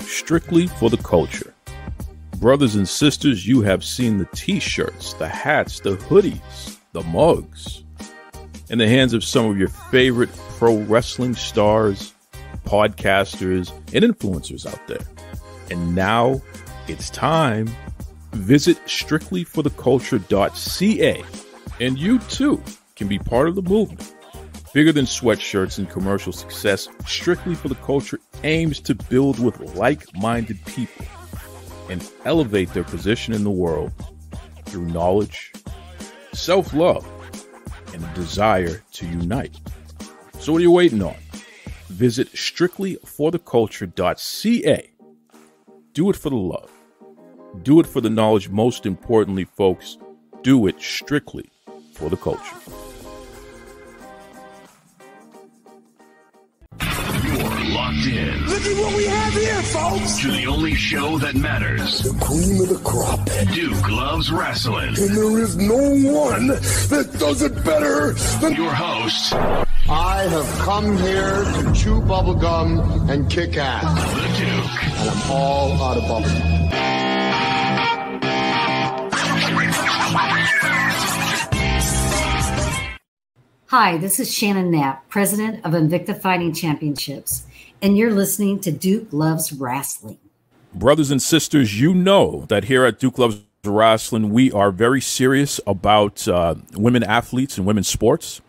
Strictly for the culture. Brothers and sisters, you have seen the t shirts, the hats, the hoodies, the mugs in the hands of some of your favorite pro wrestling stars, podcasters, and influencers out there. And now it's time. Visit strictlyfortheculture.ca and you too can be part of the movement. Bigger than sweatshirts and commercial success, Strictly for the Culture aims to build with like minded people and elevate their position in the world through knowledge, self love, and a desire to unite. So, what are you waiting on? Visit strictlyfortheculture.ca. Do it for the love. Do it for the knowledge. Most importantly, folks, do it strictly for the culture. Locked in Look at what we have here, folks. to the only show that matters. The cream of the crop. Duke loves Rasslin. And there is no one that does it better than Your host, I have come here to chew bubblegum and kick ass. the Duke. And I'm all out of bubblegum. Hi, this is Shannon Knapp, president of Invicta Fighting Championships, and you're listening to Duke Loves Rasslin. Brothers and sisters, you know that here at Duke Loves Rasslin, we are very serious about uh, women athletes and women's sports.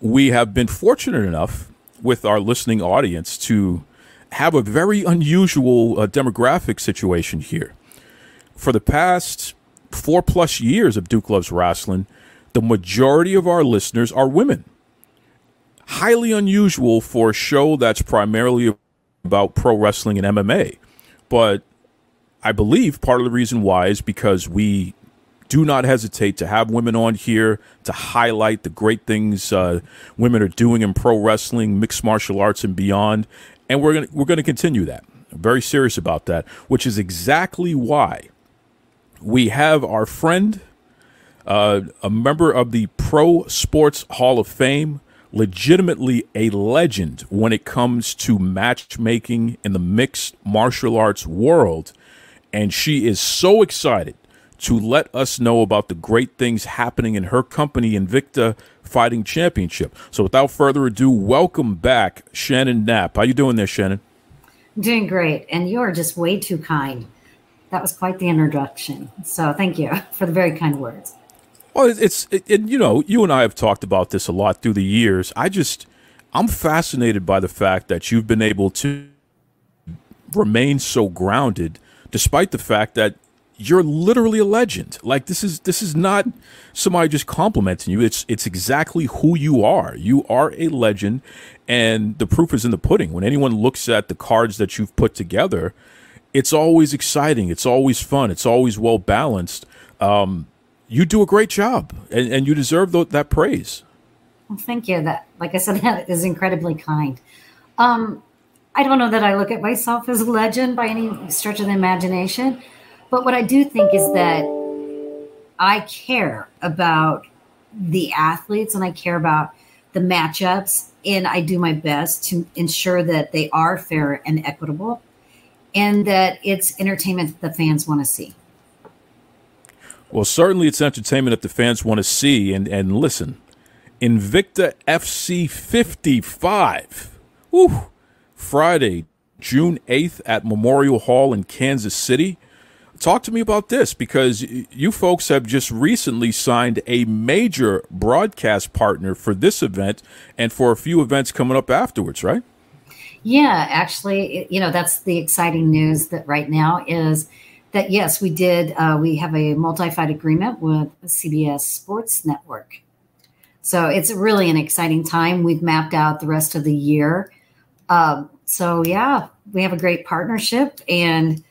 We have been fortunate enough with our listening audience to have a very unusual uh, demographic situation here. For the past four plus years of Duke Loves Rasslin, the majority of our listeners are women. Highly unusual for a show that's primarily about pro wrestling and MMA. But I believe part of the reason why is because we do not hesitate to have women on here to highlight the great things uh, women are doing in pro wrestling, mixed martial arts, and beyond. And we're gonna we're gonna continue that. I'm very serious about that, which is exactly why we have our friend, uh, a member of the Pro Sports Hall of Fame, legitimately a legend when it comes to matchmaking in the mixed martial arts world. And she is so excited to let us know about the great things happening in her company, Invicta Fighting Championship. So without further ado, welcome back, Shannon Knapp. How you doing there, Shannon? Doing great, and you're just way too kind. That was quite the introduction. So thank you for the very kind words. Well, it's it, it, you know you and I have talked about this a lot through the years. I just I'm fascinated by the fact that you've been able to remain so grounded, despite the fact that you're literally a legend. Like this is this is not somebody just complimenting you. It's it's exactly who you are. You are a legend, and the proof is in the pudding. When anyone looks at the cards that you've put together, it's always exciting. It's always fun. It's always well balanced. Um, you do a great job, and, and you deserve th- that praise. Well, thank you. That, like I said, that is incredibly kind. Um, I don't know that I look at myself as a legend by any stretch of the imagination, but what I do think is that I care about the athletes and I care about the matchups, and I do my best to ensure that they are fair and equitable, and that it's entertainment that the fans want to see. Well, certainly it's entertainment that the fans want to see. And, and listen, Invicta FC 55. Woo! Friday, June 8th at Memorial Hall in Kansas City. Talk to me about this because you folks have just recently signed a major broadcast partner for this event and for a few events coming up afterwards, right? Yeah, actually, you know, that's the exciting news that right now is that yes, we did. Uh, we have a multi-fight agreement with CBS Sports Network, so it's really an exciting time. We've mapped out the rest of the year. Um, so yeah, we have a great partnership, and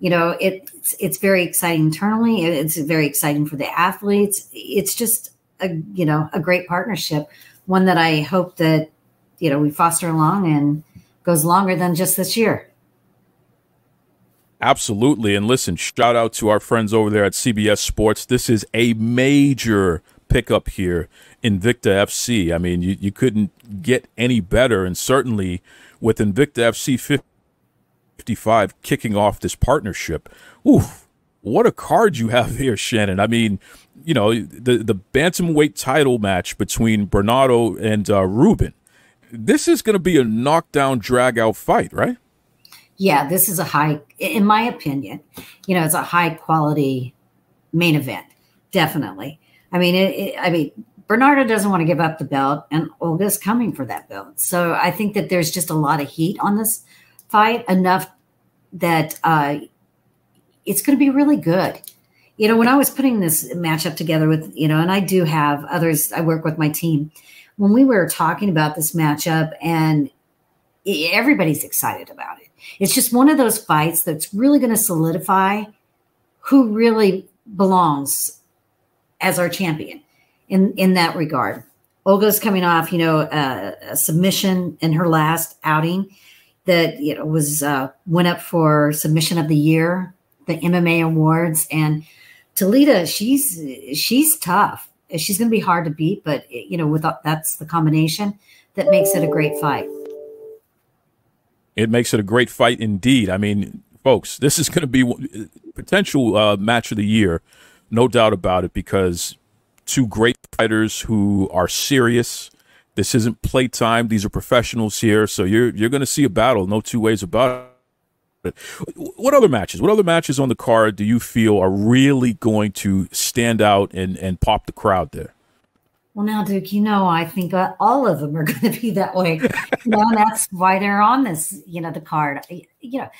you know, it's it's very exciting internally. It's very exciting for the athletes. It's just a you know a great partnership, one that I hope that you know we foster along and goes longer than just this year. Absolutely. And listen, shout out to our friends over there at CBS Sports. This is a major pickup here Invicta FC. I mean, you, you couldn't get any better. And certainly with Invicta FC 55 kicking off this partnership. Oof, what a card you have here, Shannon. I mean, you know, the, the bantamweight title match between Bernardo and uh, Rubin. This is going to be a knockdown, drag out fight, right? Yeah, this is a high, in my opinion, you know, it's a high quality main event. Definitely. I mean, it, it, I mean, Bernardo doesn't want to give up the belt, and Olga's coming for that belt. So I think that there's just a lot of heat on this fight, enough that uh, it's going to be really good. You know, when I was putting this matchup together with, you know, and I do have others, I work with my team. When we were talking about this matchup, and everybody's excited about it, it's just one of those fights that's really going to solidify who really belongs as our champion in in that regard. Olga's coming off, you know, a submission in her last outing that you know was uh, went up for submission of the year, the MMA awards, and Talita, she's she's tough. She's going to be hard to beat, but you know, with that's the combination that makes it a great fight. It makes it a great fight indeed. I mean, folks, this is going to be potential uh, match of the year, no doubt about it, because two great fighters who are serious. This isn't playtime; these are professionals here, so you're you're going to see a battle, no two ways about it. What other matches? What other matches on the card do you feel are really going to stand out and and pop the crowd there? Well, now, Duke, you know, I think uh, all of them are going to be that way. you know, and that's why they're on this, you know, the card. You know,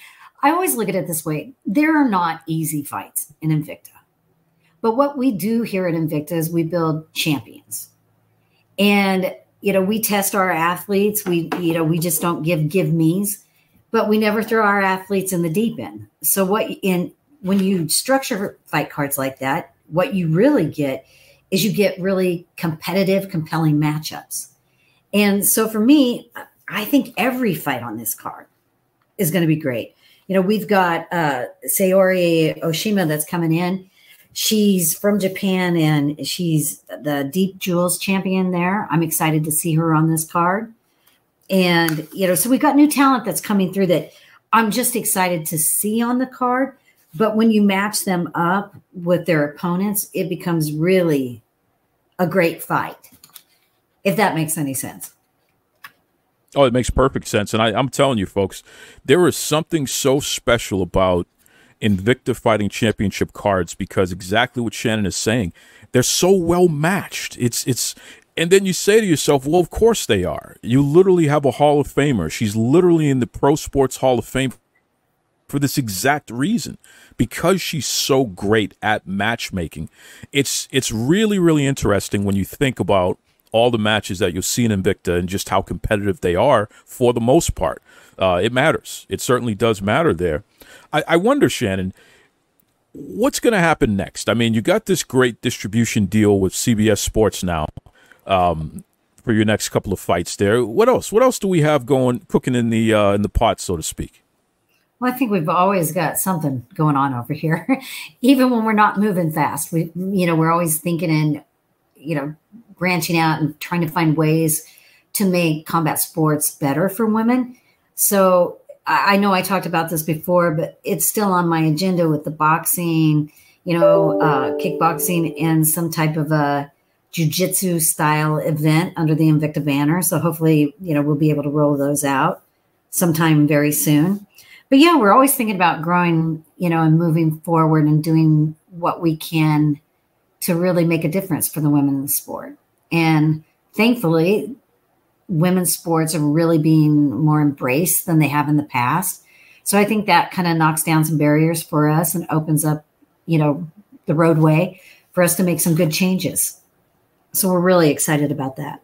I always look at it this way there are not easy fights in Invicta. But what we do here at Invicta is we build champions. And, you know, we test our athletes. We, you know, we just don't give give me's, but we never throw our athletes in the deep end. So what in when you structure fight cards like that, what you really get is you get really competitive, compelling matchups. And so for me, I think every fight on this card is going to be great. You know, we've got uh, Saori Oshima that's coming in. She's from Japan and she's the Deep Jewels champion there. I'm excited to see her on this card. And, you know, so we've got new talent that's coming through that I'm just excited to see on the card. But when you match them up with their opponents, it becomes really a great fight, if that makes any sense. Oh, it makes perfect sense. And I, am telling you, folks, there is something so special about Invicta Fighting Championship cards because exactly what Shannon is saying, they're so well matched. It's it's and then you say to yourself, well, of course they are. You literally have a Hall of Famer. She's literally in the Pro Sports Hall of Fame for this exact reason because she's so great at matchmaking. It's it's really really interesting when you think about all the matches that you'll see in Invicta and just how competitive they are for the most part. Uh, it matters. It certainly does matter there. I, I wonder, Shannon, what's going to happen next? I mean, you got this great distribution deal with CBS Sports now um, for your next couple of fights there. What else? What else do we have going cooking in the uh, in the pot, so to speak? Well, I think we've always got something going on over here, even when we're not moving fast. We, you know, we're always thinking and, you know, branching out and trying to find ways to make combat sports better for women. So I, know I talked about this before, but it's still on my agenda with the boxing, you know, uh, kickboxing, and some type of a jujitsu style event under the Invicta banner. So hopefully, you know, we'll be able to roll those out sometime very soon. But yeah, we're always thinking about growing, you know, and moving forward and doing what we can to really make a difference for the women in the sport. And thankfully, women's sports are really being more embraced than they have in the past. So I think that kind of knocks down some barriers for us and opens up, you know, the roadway for us to make some good changes. So we're really excited about that.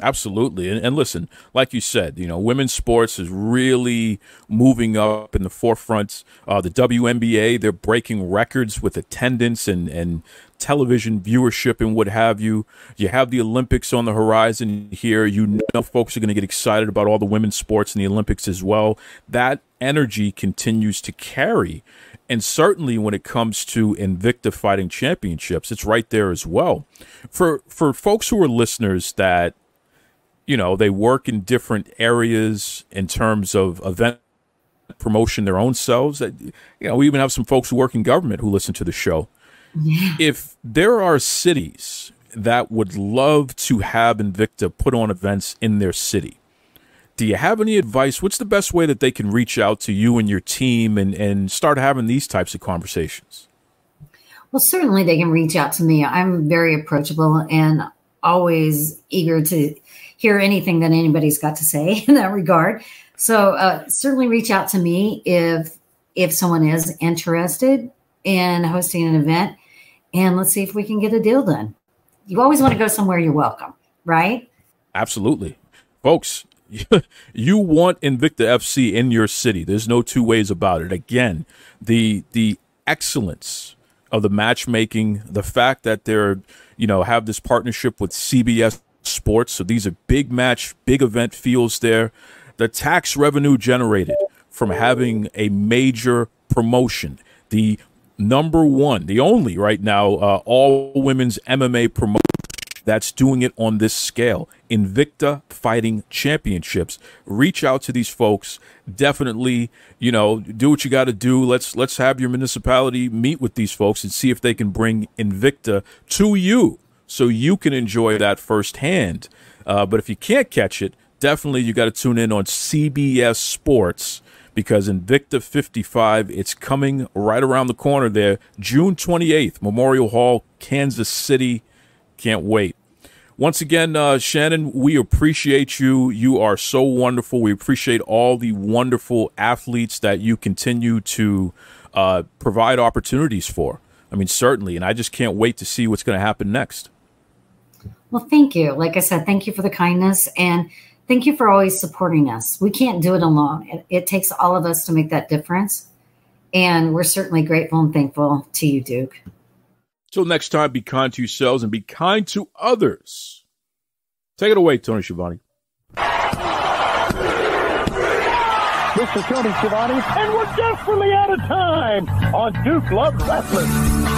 Absolutely. And, and, listen, like you said, you know, women's sports is really moving up in the forefront. Uh, the WNBA, they're breaking records with attendance and, and television viewership and what have you. You have the Olympics on the horizon here. You know, folks are going to get excited about all the women's sports in the Olympics as well. That energy continues to carry. And certainly when it comes to Invicta Fighting Championships, it's right there as well. For for folks who are listeners that you know, they work in different areas in terms of event promotion their own selves. You know, we even have some folks who work in government who listen to the show. Yeah. If there are cities that would love to have Invicta put on events in their city, do you have any advice? What's the best way that they can reach out to you and your team and, and start having these types of conversations? Well, certainly they can reach out to me. I'm very approachable and always eager to hear anything that anybody's got to say in that regard. So uh, certainly reach out to me if if someone is interested in hosting an event, and let's see if we can get a deal done. You always want to go somewhere you're welcome, right? Absolutely, folks. you want Invicta FC in your city. There's no two ways about it. Again, the the excellence of the matchmaking, the fact that they're, you know, have this partnership with CBS Sports. So these are big match, big event feels there. The tax revenue generated from having a major promotion, the number one, the only right now, uh, all women's MMA promotion that's doing it on this scale. Invicta Fighting Championships. Reach out to these folks. Definitely, you know, do what you got to do. Let's let's have your municipality meet with these folks and see if they can bring Invicta to you so you can enjoy that firsthand. Uh, but if you can't catch it, definitely you got to tune in on CBS Sports because Invicta 55, it's coming right around the corner there, June 28th, Memorial Hall, Kansas City. Can't wait. Once again, uh, Shannon, we appreciate you. You are so wonderful. We appreciate all the wonderful athletes that you continue to uh, provide opportunities for. I mean, certainly. And I just can't wait to see what's going to happen next. Well, thank you. Like I said, thank you for the kindness and thank you for always supporting us. We can't do it alone. It, it takes all of us to make that difference. And we're certainly grateful and thankful to you, Duke. Till next time, be kind to yourselves and be kind to others. Take it away, Tony Schiavone. This is Tony Schiavone, and we're desperately out of time on Duke Loves Rasslin.